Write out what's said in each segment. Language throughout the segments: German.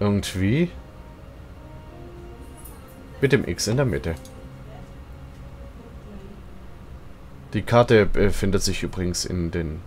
Irgendwie. Mit dem X in der Mitte. Die Karte befindet sich übrigens in den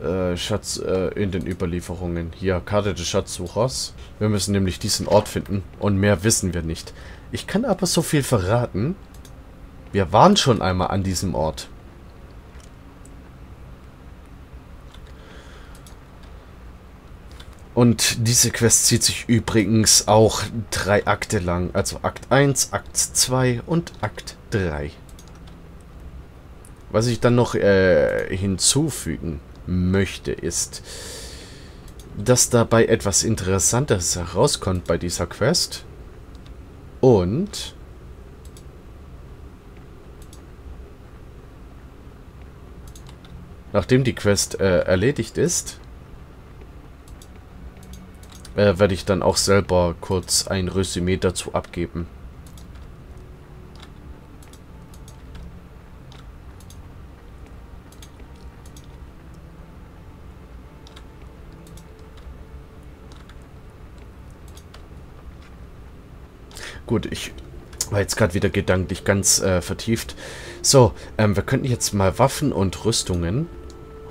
äh, Schatz, äh, in den Überlieferungen. Hier, Karte des Schatzsuchers. Wir müssen nämlich diesen Ort finden und mehr wissen wir nicht. Ich kann aber so viel verraten. Wir waren schon einmal an diesem Ort. Und diese Quest zieht sich übrigens auch drei Akte lang. Also Akt 1, Akt 2 und Akt 3. Was ich dann noch äh, hinzufügen möchte, ist, dass dabei etwas Interessantes herauskommt bei dieser Quest. Und... Nachdem die Quest äh, erledigt ist, äh, werde ich dann auch selber kurz ein Resümee dazu abgeben. Gut, ich war jetzt gerade wieder gedanklich ganz äh, vertieft. So, ähm, wir könnten jetzt mal Waffen und Rüstungen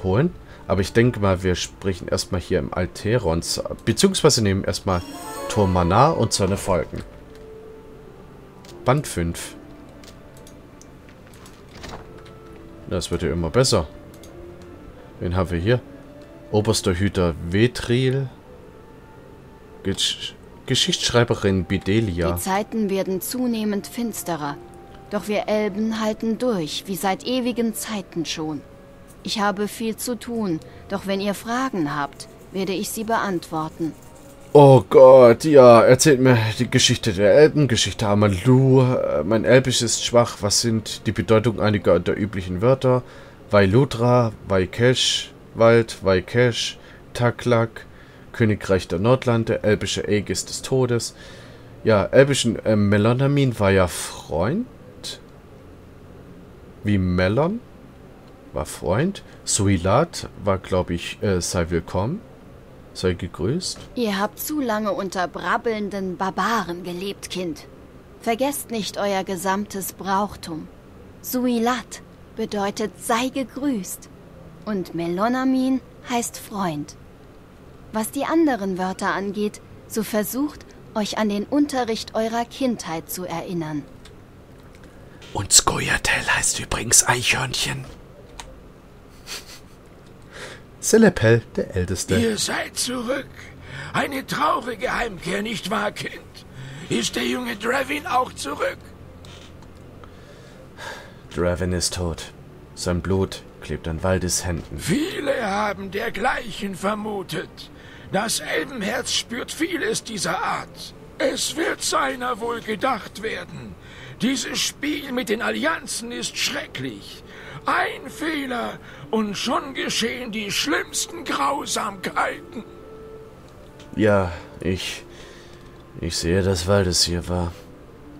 holen. Aber ich denke mal, wir sprechen erstmal hier im Alteron. Beziehungsweise nehmen erstmal Tormanar und seine Folgen. Band 5. Das wird ja immer besser. Wen haben wir hier? Oberster Hüter Vetril. Gesch Geschichtsschreiberin Bidelia. Die Zeiten werden zunehmend finsterer. Doch wir Elben halten durch, wie seit ewigen Zeiten schon. Ich habe viel zu tun, doch wenn ihr Fragen habt, werde ich sie beantworten. Oh Gott, ja, erzählt mir die Geschichte der Elben, Geschichte Amalu. Äh, mein Elbisch ist schwach. Was sind die Bedeutung einiger der üblichen Wörter? Vailudra, Vaikesh, Wald, Vaikesh, Taklak, Königreich der Nordlande, elbische Aegis des Todes. Ja, elbischen äh, Melonamin war ja Freund. Wie Melon? War Freund. Suilat war, glaube ich, äh, sei willkommen. Sei gegrüßt. Ihr habt zu lange unter brabbelnden Barbaren gelebt, Kind. Vergesst nicht euer gesamtes Brauchtum. Suilat bedeutet sei gegrüßt. Und Melonamin heißt Freund. Was die anderen Wörter angeht, so versucht, euch an den Unterricht eurer Kindheit zu erinnern. Und Skoyatel heißt übrigens Eichhörnchen. Selepel, der Älteste. Ihr seid zurück. Eine traurige Heimkehr, nicht wahr, Kind? Ist der junge Dravin auch zurück? Dravin ist tot. Sein Blut klebt an Waldes Händen. Viele haben dergleichen vermutet. Das Elbenherz spürt vieles dieser Art. Es wird seiner wohl gedacht werden. Dieses Spiel mit den Allianzen ist schrecklich. Ein Fehler und schon geschehen die schlimmsten Grausamkeiten. Ja, ich. Ich sehe, dass Waldes hier war.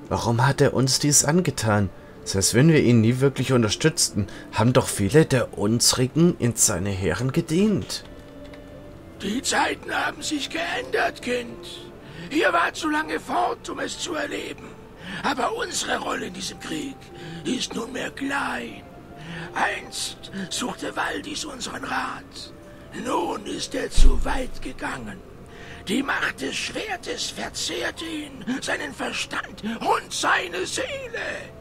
Warum hat er uns dies angetan? Selbst wenn wir ihn nie wirklich unterstützten, haben doch viele der unsrigen in seine Herren gedient. Die Zeiten haben sich geändert, Kind. Ihr wart zu lange fort, um es zu erleben. Aber unsere Rolle in diesem Krieg ist nunmehr klein. Einst suchte Waldis unseren Rat. Nun ist er zu weit gegangen. Die Macht des Schwertes verzehrte ihn, seinen Verstand und seine Seele.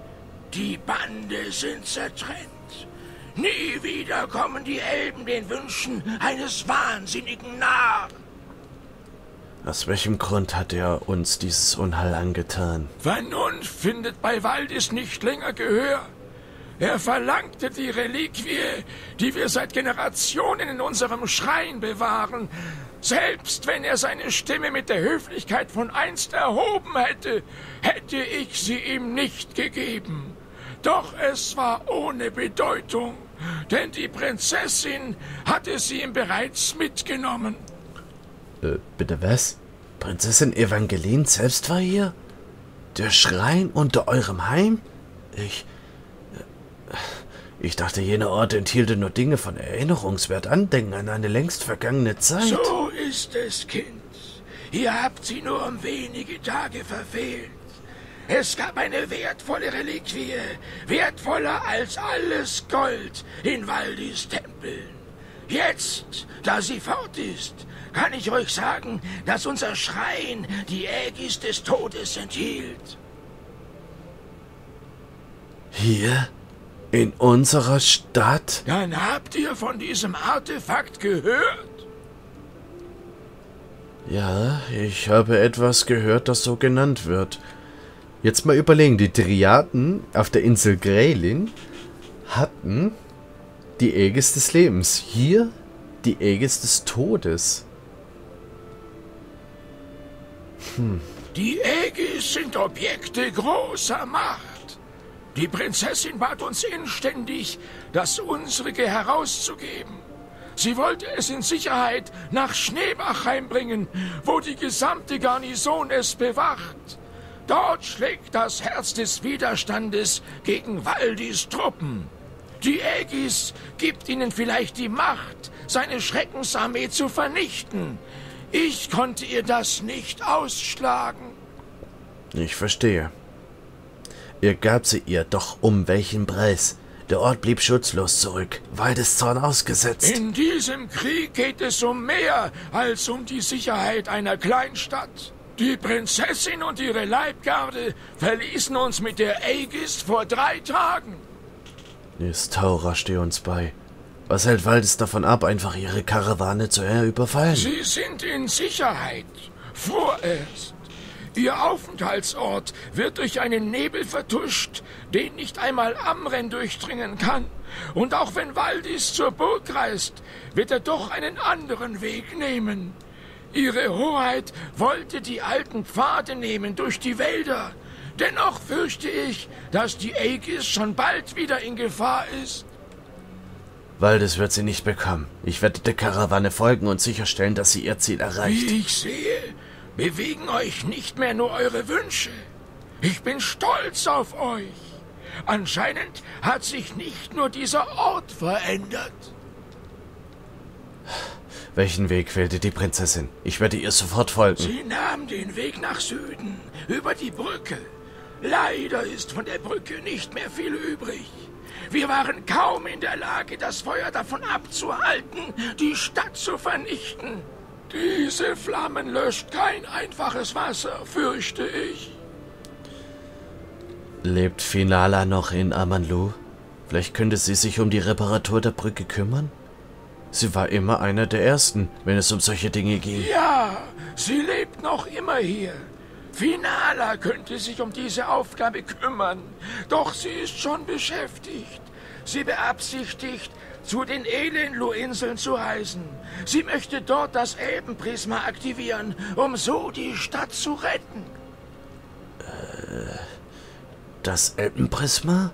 Die Bande sind zertrennt. Nie wieder kommen die Elben den Wünschen eines Wahnsinnigen nach. Aus welchem Grund hat er uns dieses Unheil angetan? Vernunft findet bei Waldis nicht länger Gehör. Er verlangte die Reliquie, die wir seit Generationen in unserem Schrein bewahren. Selbst wenn er seine Stimme mit der Höflichkeit von einst erhoben hätte, hätte ich sie ihm nicht gegeben. Doch es war ohne Bedeutung, denn die Prinzessin hatte sie ihm bereits mitgenommen. Äh, bitte was? Prinzessin Evangeline selbst war hier? Der Schrein unter eurem Heim? Ich, ich dachte, jene Ort enthielte nur Dinge von erinnerungswert Andenken an eine längst vergangene Zeit. So ist es, Kind. Ihr habt sie nur um wenige Tage verfehlt. Es gab eine wertvolle Reliquie, wertvoller als alles Gold in Waldis Tempeln. Jetzt, da sie fort ist, kann ich euch sagen, dass unser Schrein die Ägis des Todes enthielt. Hier? In unserer Stadt? Dann habt ihr von diesem Artefakt gehört? Ja, ich habe etwas gehört, das so genannt wird. Jetzt mal überlegen, die Triaden auf der Insel Greylin hatten die Ägis des Lebens. Hier die Ägis des Todes. Hm. Die Ägis sind Objekte großer Macht. Die Prinzessin bat uns inständig, das unsrige herauszugeben. Sie wollte es in Sicherheit nach Schneebach heimbringen, wo die gesamte Garnison es bewacht. Dort schlägt das Herz des Widerstandes gegen Waldis Truppen. Die Ägis gibt ihnen vielleicht die Macht, seine Schreckensarmee zu vernichten. Ich konnte ihr das nicht ausschlagen. Ich verstehe. Ihr gab sie ihr, doch um welchen Preis? Der Ort blieb schutzlos zurück, Waldeszorn ausgesetzt. In diesem Krieg geht es um mehr als um die Sicherheit einer Kleinstadt. Die Prinzessin und ihre Leibgarde verließen uns mit der Aegis vor drei Tagen. Istaura steh uns bei. Was hält Waldes davon ab, einfach ihre Karawane zu überfallen? Sie sind in Sicherheit. Vorerst. Ihr Aufenthaltsort wird durch einen Nebel vertuscht, den nicht einmal Amren durchdringen kann. Und auch wenn Waldis zur Burg reist, wird er doch einen anderen Weg nehmen. Ihre Hoheit wollte die alten Pfade nehmen durch die Wälder. Dennoch fürchte ich, dass die Aegis schon bald wieder in Gefahr ist. Waldes wird sie nicht bekommen. Ich werde der Karawane folgen und sicherstellen, dass sie ihr Ziel erreicht. Wie ich sehe, bewegen euch nicht mehr nur eure Wünsche. Ich bin stolz auf euch. Anscheinend hat sich nicht nur dieser Ort verändert. Welchen Weg wählte die Prinzessin? Ich werde ihr sofort folgen. Sie nahm den Weg nach Süden, über die Brücke. Leider ist von der Brücke nicht mehr viel übrig. Wir waren kaum in der Lage, das Feuer davon abzuhalten, die Stadt zu vernichten. Diese Flammen löscht kein einfaches Wasser, fürchte ich. Lebt Finala noch in Amanlu? Vielleicht könnte sie sich um die Reparatur der Brücke kümmern? Sie war immer einer der Ersten, wenn es um solche Dinge ging. Ja, sie lebt noch immer hier. Finala könnte sich um diese Aufgabe kümmern, doch sie ist schon beschäftigt. Sie beabsichtigt, zu den Elenlu-Inseln zu reisen. Sie möchte dort das Elbenprisma aktivieren, um so die Stadt zu retten. Äh, das Elbenprisma?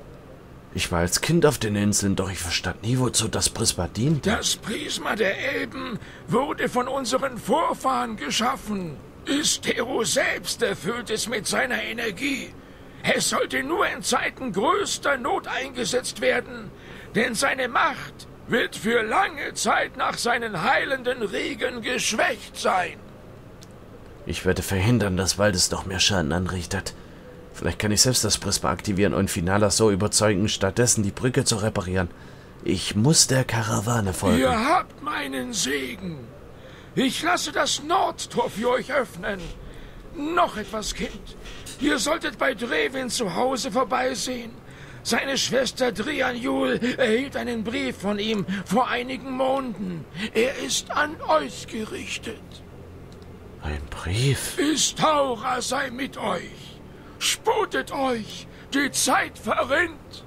Ich war als Kind auf den Inseln, doch ich verstand nie, wozu das Prisma dient. Das Prisma der Elben wurde von unseren Vorfahren geschaffen. Istero selbst erfüllt es mit seiner Energie. Es sollte nur in Zeiten größter Not eingesetzt werden, denn seine Macht wird für lange Zeit nach seinen heilenden Regen geschwächt sein. Ich werde verhindern, dass Waldes noch mehr Schaden anrichtet. Vielleicht kann ich selbst das Prisma aktivieren und Finala so überzeugen, stattdessen die Brücke zu reparieren. Ich muss der Karawane folgen. Ihr habt meinen Segen. Ich lasse das Nordtor für euch öffnen. Noch etwas, Kind. Ihr solltet bei Drevin zu Hause vorbeisehen. Seine Schwester Drianjul erhielt einen Brief von ihm vor einigen Monaten. Er ist an euch gerichtet. Ein Brief? Istaura sei mit euch. Sputet euch. Die Zeit verrinnt.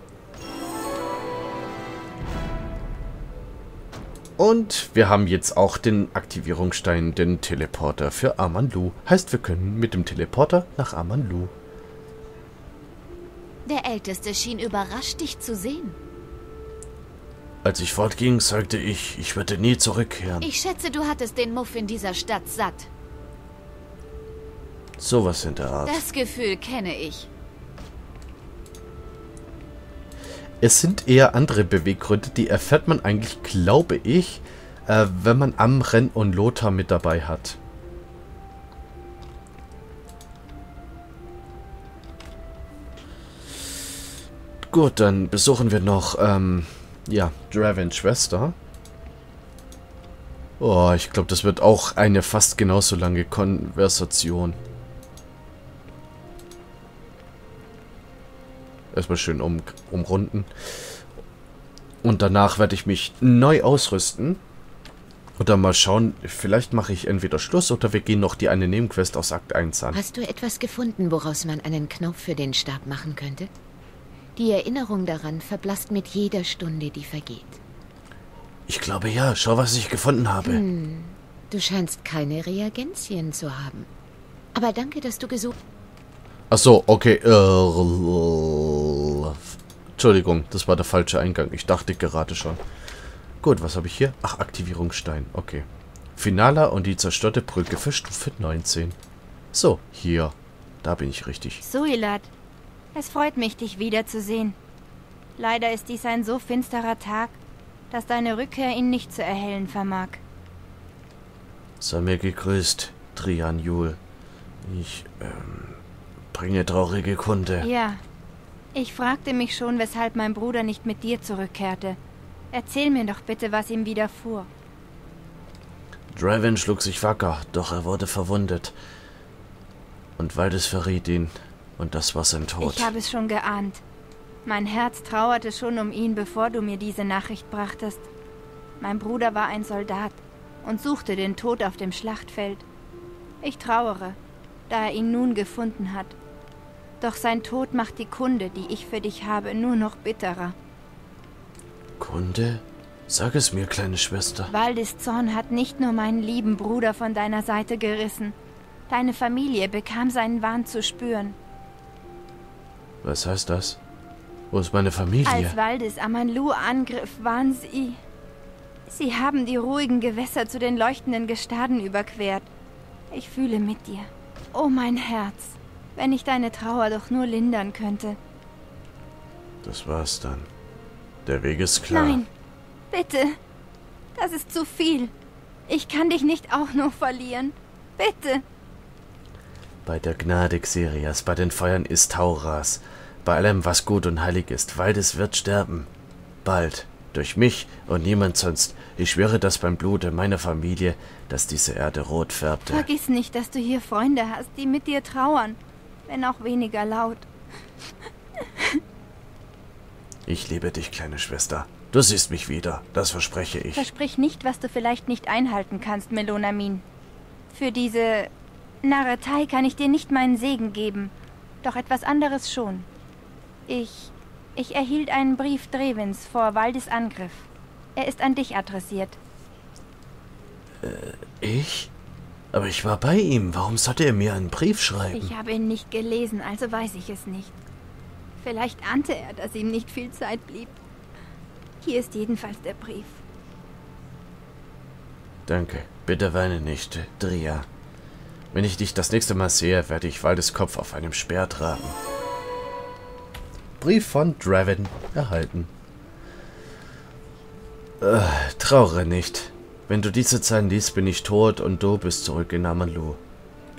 Und wir haben jetzt auch den Aktivierungsstein, den Teleporter für Amanlu. Heißt, wir können mit dem Teleporter nach Amanlu. Der Älteste schien überrascht, dich zu sehen. Als ich fortging, sagte ich, ich würde nie zurückkehren. Ich schätze, du hattest den Muff in dieser Stadt satt. Sowas in der Art. Das Gefühl kenne ich. Es sind eher andere Beweggründe, die erfährt man eigentlich, glaube ich, äh, wenn man Amren und Lothar mit dabei hat. Gut, dann besuchen wir noch, ähm, ja, Dravens Schwester. Oh, ich glaube, das wird auch eine fast genauso lange Konversation. Erstmal schön um, umrunden. Und danach werde ich mich neu ausrüsten. Und dann mal schauen, vielleicht mache ich entweder Schluss oder wir gehen noch die eine Nebenquest aus Akt 1 an. Hast du etwas gefunden, woraus man einen Knopf für den Stab machen könnte? Die Erinnerung daran verblasst mit jeder Stunde, die vergeht. Ich glaube ja. Schau, was ich gefunden habe. Hm, du scheinst keine Reagenzien zu haben. Aber danke, dass du gesucht... Ach so, okay. Äh, Entschuldigung, das war der falsche Eingang. Ich dachte gerade schon. Gut, was habe ich hier? Ach, Aktivierungsstein. Okay. Finaler und die zerstörte Brücke für Stufe 19. So, hier. Da bin ich richtig. Suilat, es freut mich, dich wiederzusehen. Leider ist dies ein so finsterer Tag, dass deine Rückkehr ihn nicht zu erhellen vermag. Sei mir gegrüßt, Trian Jul. Ich, ähm, bringe traurige Kunde. Ja. Ich fragte mich schon, weshalb mein Bruder nicht mit dir zurückkehrte. Erzähl mir doch bitte, was ihm widerfuhr. Draven schlug sich wacker, doch er wurde verwundet. Und Waldes verriet ihn, und das war sein Tod. Ich habe es schon geahnt. Mein Herz trauerte schon um ihn, bevor du mir diese Nachricht brachtest. Mein Bruder war ein Soldat und suchte den Tod auf dem Schlachtfeld. Ich trauere, da er ihn nun gefunden hat. Doch sein Tod macht die Kunde, die ich für dich habe, nur noch bitterer. Kunde? Sag es mir, kleine Schwester. Waldis Zorn hat nicht nur meinen lieben Bruder von deiner Seite gerissen. Deine Familie bekam seinen Wahn zu spüren. Was heißt das? Wo ist meine Familie? Als Waldis Amanlu angriff, waren sie... Sie haben die ruhigen Gewässer zu den leuchtenden Gestaden überquert. Ich fühle mit dir. Oh, mein Herz. Wenn ich deine Trauer doch nur lindern könnte. Das war's dann. Der Weg ist klar. Nein, bitte. Das ist zu viel. Ich kann dich nicht auch nur verlieren. Bitte. Bei der Gnade Xerias, bei den Feuern Istauras, bei allem, was gut und heilig ist, Waldes wird sterben. Bald. Durch mich und niemand sonst. Ich schwöre das beim Blute meiner Familie, dass diese Erde rot färbte. Vergiss nicht, dass du hier Freunde hast, die mit dir trauern. Wenn auch weniger laut. Ich liebe dich, kleine Schwester. Du siehst mich wieder, das verspreche ich. Versprich nicht, was du vielleicht nicht einhalten kannst, Melonamin. Für diese Narretei kann ich dir nicht meinen Segen geben, doch etwas anderes schon. Ich. Ich erhielt einen Brief Drevins vor Waldes Angriff. Er ist an dich adressiert. Äh, ich? Aber ich war bei ihm. Warum sollte er mir einen Brief schreiben? Ich habe ihn nicht gelesen, also weiß ich es nicht. Vielleicht ahnte er, dass ihm nicht viel Zeit blieb. Hier ist jedenfalls der Brief. Danke. Bitte weine nicht, Dria. Wenn ich dich das nächste Mal sehe, werde ich Waldes Kopf auf einem Speer tragen. Brief von Draven erhalten. Äh, trauere nicht. Wenn du diese Zeilen liest, bin ich tot und du bist zurück in Amanlu.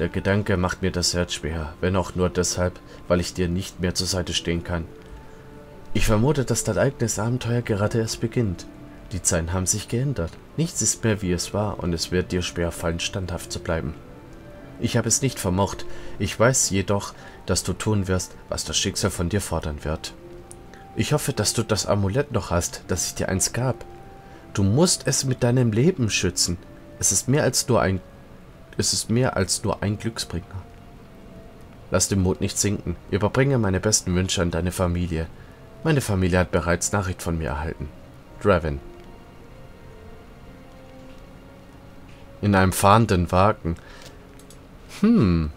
Der Gedanke macht mir das Herz schwer, wenn auch nur deshalb, weil ich dir nicht mehr zur Seite stehen kann. Ich vermute, dass dein eigenes Abenteuer gerade erst beginnt. Die Zeiten haben sich geändert. Nichts ist mehr wie es war und es wird dir schwer fallen, standhaft zu bleiben. Ich habe es nicht vermocht. Ich weiß jedoch, dass du tun wirst, was das Schicksal von dir fordern wird. Ich hoffe, dass du das Amulett noch hast, das ich dir eins gab. Du musst es mit deinem Leben schützen. Es ist mehr als nur ein es ist mehr als nur ein Glücksbringer. Lass den Mut nicht sinken. Überbringe meine besten Wünsche an deine Familie. Meine Familie hat bereits Nachricht von mir erhalten. Draven. In einem fahrenden Wagen. Hm.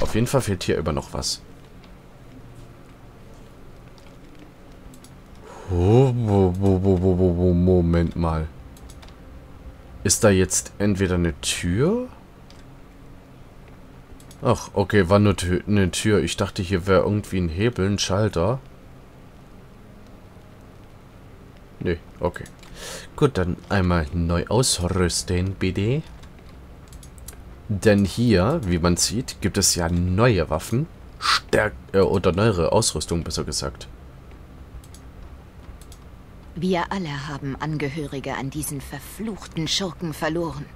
Auf jeden Fall fehlt hier immer noch was. Oh, Moment mal. Ist da jetzt entweder eine Tür? Ach, okay, war nur eine Tür. Ich dachte, hier wäre irgendwie ein Hebel, ein Schalter. Nee, okay. Gut, dann einmal neu ausrüsten, bitte. Denn hier, wie man sieht, gibt es ja neue Waffen. Stärk äh, oder neuere Ausrüstung, besser gesagt. Wir alle haben Angehörige an diesen verfluchten Schurken verloren.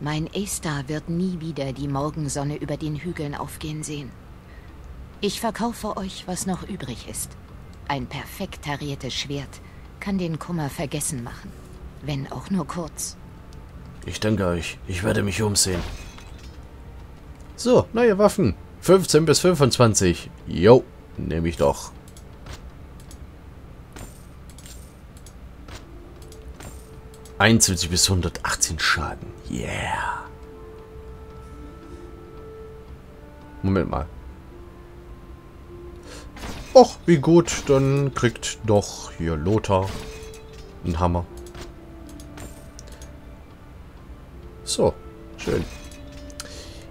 Mein A-Star wird nie wieder die Morgensonne über den Hügeln aufgehen sehen. Ich verkaufe euch, was noch übrig ist. Ein perfekt tariertes Schwert kann den Kummer vergessen machen. Wenn auch nur kurz. Ich danke euch. Ich werde mich umsehen. So, neue Waffen. 15 bis 25. Jo, nehme ich doch. Einzig bis 118 Schaden. Yeah. Moment mal. Och, wie gut. Dann kriegt doch hier Lothar einen Hammer. So, schön.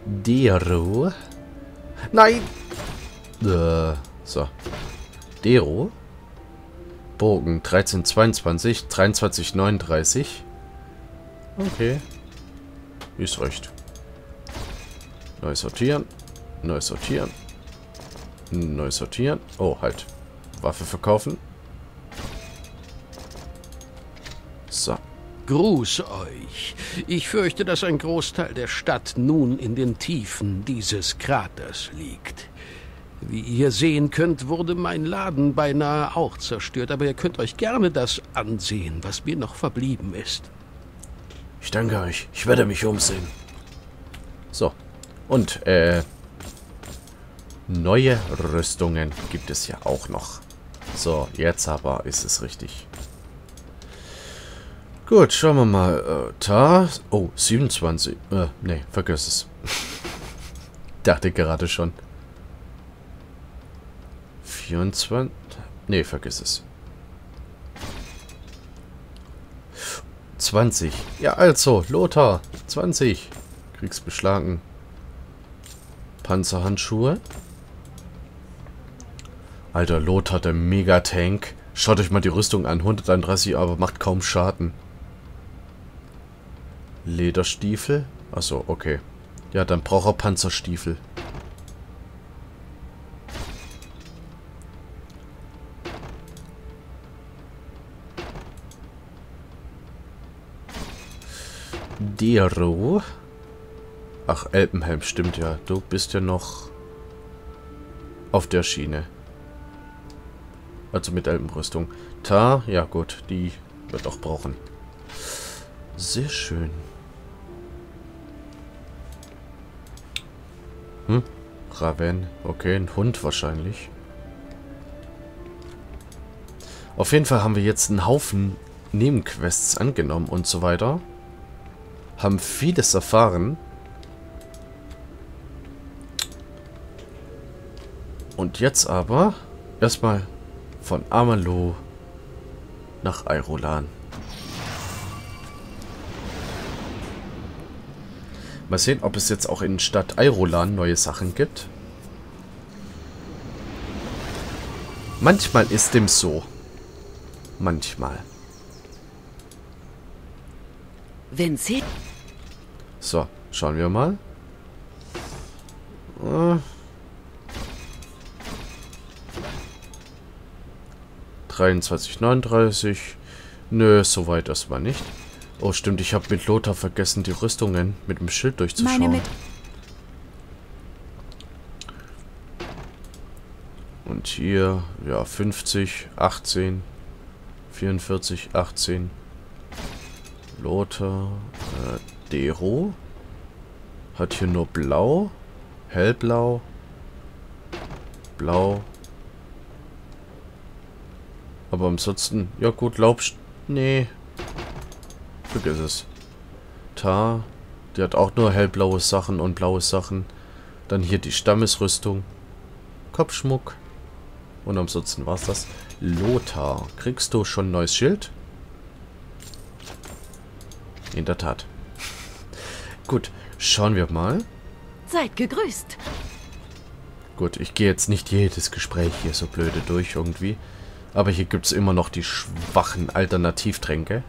Dero. Nein! Äh, so. Dero. Bogen 1322, 2339. Okay. Ist recht. Neu sortieren. Neu sortieren. Neu sortieren. Oh, halt. Waffe verkaufen. Gruß euch. Ich fürchte, dass ein Großteil der Stadt nun in den Tiefen dieses Kraters liegt. Wie ihr sehen könnt, wurde mein Laden beinahe auch zerstört, aber ihr könnt euch gerne das ansehen, was mir noch verblieben ist. Ich danke euch. Ich werde mich umsehen. So. Und, äh... Neue Rüstungen gibt es ja auch noch. So, jetzt aber ist es richtig. Gut, schauen wir mal. Äh, da. Oh, 27. Äh, nee, vergiss es. Dachte gerade schon. 24. Nee, vergiss es. 20. Ja, also, Lothar. 20. Kriegsbeschlagen. Panzerhandschuhe. Alter, Lothar, der Megatank. Schaut euch mal die Rüstung an. 131, aber macht kaum Schaden. Lederstiefel? Achso, okay. Ja, dann braucht er Panzerstiefel. Dero. Ach, Elpenhelm, stimmt ja. Du bist ja noch auf der Schiene. Also mit Elbenrüstung. Ta, ja gut, die wird auch brauchen. Sehr schön. Hm? Raven. Okay, ein Hund wahrscheinlich. Auf jeden Fall haben wir jetzt einen Haufen Nebenquests angenommen und so weiter. Haben vieles erfahren. Und jetzt aber erstmal von Amalu nach Airolan. Mal sehen, ob es jetzt auch in Stadt Airolan neue Sachen gibt. Manchmal ist dem so. Manchmal. Wenn Sie... So, schauen wir mal. Äh. 23, 39. Nö, soweit erstmal nicht. Oh, stimmt, ich habe mit Lothar vergessen, die Rüstungen mit dem Schild durchzuschauen. Meine mit Und hier, ja, 50, 18, 44, 18. Lothar, äh, Dero. Hat hier nur blau, hellblau, blau. Aber ansonsten, ja gut, Laub, nee, Vergiss es. Ta, die hat auch nur hellblaue Sachen und blaue Sachen. Dann hier die Stammesrüstung. Kopfschmuck. Und ansonsten war es das. Lothar, kriegst du schon ein neues Schild? In der Tat. Gut, schauen wir mal. Seid gegrüßt. Gut, ich gehe jetzt nicht jedes Gespräch hier so blöde durch irgendwie. Aber hier gibt es immer noch die schwachen Alternativtränke.